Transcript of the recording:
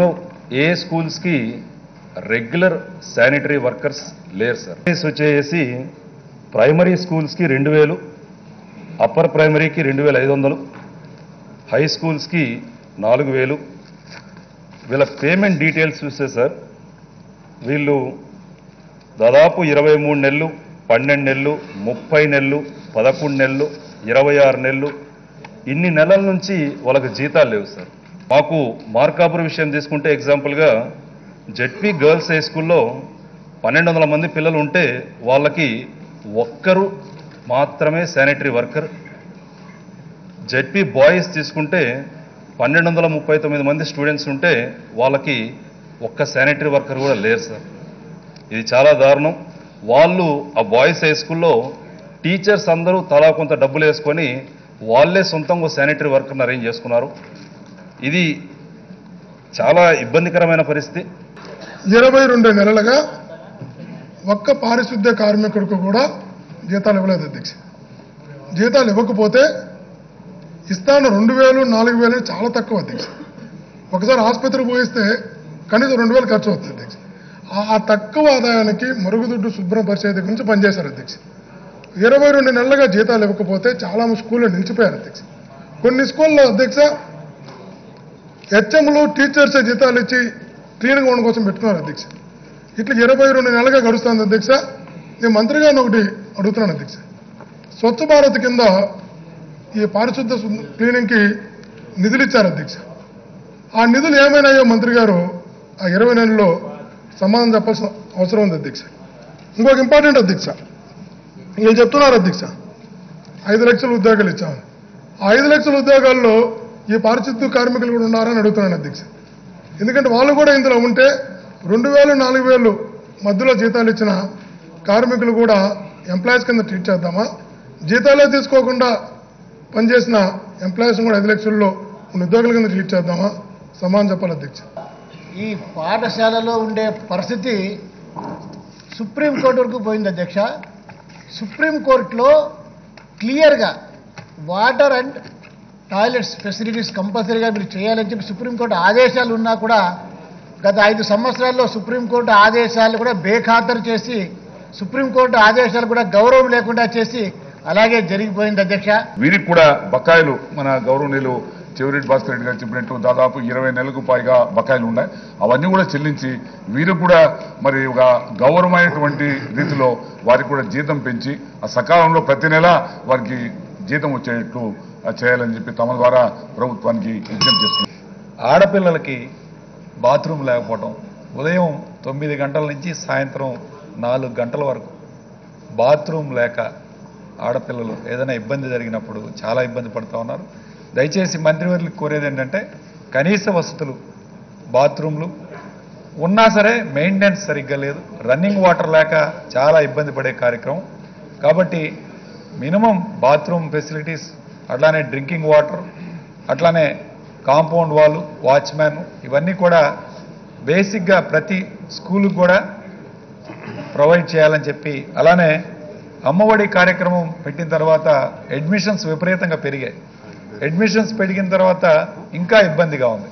No ఏ స్కూల్స్కి regular sanitary workers లేరు సార్. వచ్చేసి ప్రైమరీ స్కూల్స్కి రెండు వేలు అప్పర్ ప్రైమరీకి రెండు వేల ఐదు వందలు హై స్కూల్స్కి నాలుగు వేలు. వీళ్ళ పేమెంట్ డీటెయిల్స్ చూస్తే సార్ వీళ్ళు దాదాపు ఇరవై మూడు నెలలు పన్నెండు నెలలు ముప్పై నెలలు పదకొండు నెలలు ఇరవై ఆరు నెలలు ఇన్ని నెలల నుంచి వాళ్ళకి జీతాలు లేవు సార్. మాకు మార్కాపురం విషయం తీసుకుంటే ఎగ్జాంపుల్గా జెడ్పీ గర్ల్స్ హై స్కూల్లో పన్నెండు వందల మంది పిల్లలు ఉంటే వాళ్ళకి ఒక్కరు మాత్రమే శానిటరీ వర్కర్. జెడ్పీ బాయ్స్ తీసుకుంటే పన్నెండు వందల ముప్పై తొమ్మిది మంది స్టూడెంట్స్ ఉంటే వాళ్ళకి ఒక్క శానిటరీ వర్కర్ కూడా లేరు సార్. ఇది చాలా దారుణం. వాళ్ళు ఆ బాయ్స్ హై స్కూల్లో టీచర్స్ అందరూ తలా కొంత డబ్బులు వేసుకొని వాళ్ళే సొంతంగా శానిటరీ వర్కర్ని అరేంజ్ చేసుకున్నారు. ఇది చాలా ఇబ్బందికరమైన పరిస్థితి. ఇరవై రెండు నెలలుగా ఒక్క పారిశుద్ధ్య కార్మికుడికి కూడా జీతాలు ఇవ్వలేదు అధ్యక్ష. జీతాలు ఇవ్వకపోతే ఇస్తాను రెండు వేలు నాలుగు వేలు చాలా తక్కువ అధ్యక్ష. ఒకసారి ఆసుపత్రికి పోయిస్తే కనీసం రెండు వేలు ఖర్చు అవుతుంది అధ్యక్ష. ఆ- తక్కువ ఆదాయానికి మరుగుదొడ్డు శుభ్రం పరిచయ గురించి పనిచేశారు అధ్యక్ష. ఇరవై రెండు నెలలుగా జీతాలు ఇవ్వకపోతే చాలా స్కూళ్ళు నిలిచిపోయారు అధ్యక్ష. కొన్ని స్కూల్లో అధ్యక్ష హెచ్ఎంలు టీచర్స్ జీతాలు ఇచ్చి క్లీన్గా ఉండడం కోసం పెట్టుకున్నారు అధ్యక్ష. ఇట్లా ఇరవై రెండు నెలలుగా గడుస్తుంది అధ్యక్ష. నేను మంత్రి గారిని ఒకటి అడుగుతున్నాను అధ్యక్ష. స్వచ్ఛ భారత్ కింద ఈ పారిశుద్ధ క్లీనింగ్కి నిధులు ఇచ్చారు అధ్యక్ష. ఆ నిధులు ఏమైనాయో మంత్రి గారు ఆ ఇరవై నెలల్లో సమాధానం చెప్పాల్సిన అవసరం ఉంది అధ్యక్ష. ఇంకొక ఇంపార్టెంట్ అధ్యక్ష. నేను చెప్తున్నారు అధ్యక్ష. ఐదు లక్షల ఉద్యోగాలు ఇచ్చామని. ఆ ఐదు లక్షల ఉద్యోగాల్లో ఈ పారిశుద్ధ్య కార్మికులు కూడా ఉన్నారని అడుగుతున్నాను అధ్యక్ష ఎందుకంటే వాళ్ళు కూడా ఇందులో ఉంటే రెండు వేలు నాలుగు వేలు మధ్యలో జీతాలు ఇచ్చిన కార్మికులు కూడా ఎంప్లాయీస్ కింద ట్రీట్ చేద్దామా? జీతాలే తీసుకోకుండా పనిచేసిన ఎంప్లాయీస్ కూడా ఐదు లక్షల్లో ఉన్న ఉద్యోగుల కింద ట్రీట్ చేద్దామా? సమానం చెప్పాలి అధ్యక్ష ఈ పాఠశాలలో ఉండే పరిస్థితి సుప్రీంకోర్టు వరకు పోయింది అధ్యక్ష. సుప్రీంకోర్టులో క్లియర్గా వాటర్ అండ్ టాయిలెట్స్ ఫెసిలిటీస్ కంపల్సరీగా మీరు చేయాలని చెప్పి సుప్రీంకోర్టు ఆదేశాలు ఉన్నా కూడా గత ఐదు సంవత్సరాల్లో సుప్రీంకోర్టు ఆదేశాలు కూడా బేఖాతరు చేసి సుప్రీంకోర్టు ఆదేశాలు కూడా గౌరవం లేకుండా చేసి అలాగే జరిగిపోయింది అధ్యక్ష. వీరికి కూడా బకాయిలు మన గౌరవనీయులు చెవిరెడ్డి భాస్కర్ రెడ్డి గారు చెప్పినట్టు దాదాపు ఇరవై నెలలకు పైగా బకాయిలు ఉన్నాయి. అవన్నీ కూడా చెల్లించి వీరికి కూడా మరి ఒక గౌరవమైనటువంటి రీతిలో వారికి కూడా జీతం పెంచి ఆ సకాలంలో ప్రతి నెల వారికి జీతం వచ్చేటట్టు చేయాలని చెప్పి తమ ద్వారా ప్రభుత్వానికి విజ్ఞప్తి చేస్తున్నారు ఆడపిల్లలకి బాత్రూమ్ లేకపోవడం ఉదయం తొమ్మిది గంటల నుంచి సాయంత్రం నాలుగు గంటల వరకు బాత్రూమ్ లేక ఆడపిల్లలు ఏదైనా ఇబ్బంది జరిగినప్పుడు చాలా ఇబ్బంది పడుతూ ఉన్నారు. దయచేసి మంత్రివర్యులకు కోరేది ఏంటంటే కనీస వసతులు బాత్రూమ్లు ఉన్నా సరే మెయింటెనెన్స్ సరిగ్గా లేదు. రన్నింగ్ వాటర్ లేక చాలా ఇబ్బంది పడే కార్యక్రమం. కాబట్టి మినిమం బాత్రూమ్ ఫెసిలిటీస్ అట్లానే డ్రింకింగ్ వాటర్ అట్లానే కాంపౌండ్ వాళ్ళు వాచ్మ్యాన్ ఇవన్నీ కూడా బేసిక్గా ప్రతి స్కూల్కి కూడా ప్రొవైడ్ చేయాలని చెప్పి అలానే అమ్మఒడి కార్యక్రమం పెట్టిన తర్వాత అడ్మిషన్స్ విపరీతంగా పెరిగాయి. అడ్మిషన్స్ పెరిగిన తర్వాత ఇంకా ఇబ్బందిగా ఉంది.